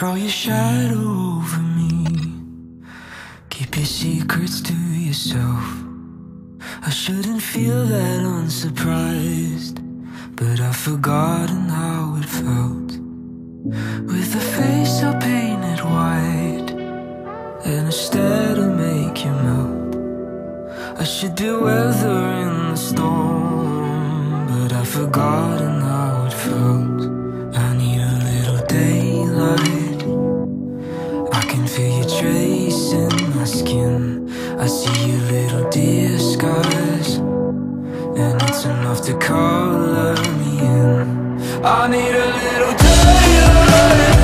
Throw your shadow over me. Keep your secrets to yourself. I shouldn't feel that unsurprised, but I've forgotten how it felt. With a face I painted white and a stare to make you melt. I should be weathering the storm, but I've forgotten can feel your trace in my skin. I see your little disguise, and it's enough to color me in. I need a little daylight.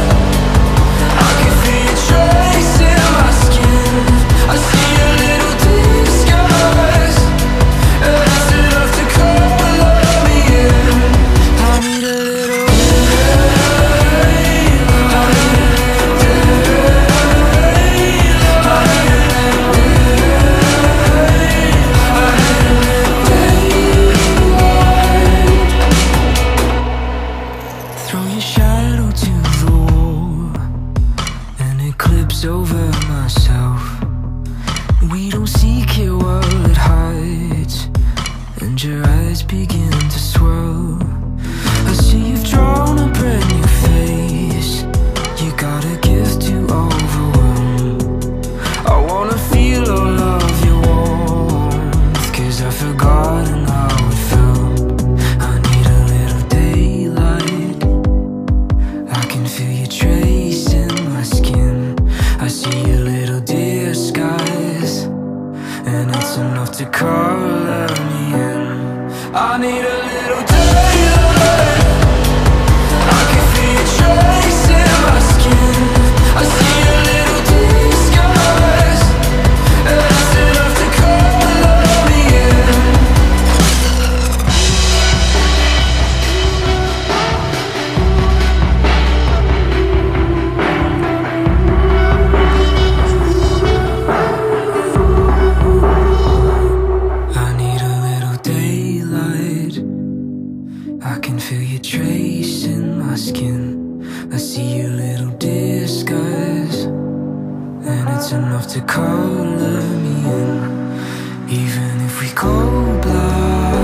Over myself. We don't seek here while it hides, and your eyes begin to swirl. I see you've drawn a brand new face. You got a gift to overwhelm. I wanna feel all of your warmth, cause I've forgotten how it felt. I need a little daylight. I can feel my skin. I see your little disguise, and it's enough to color me in. I need a to color me in, even if we go blind.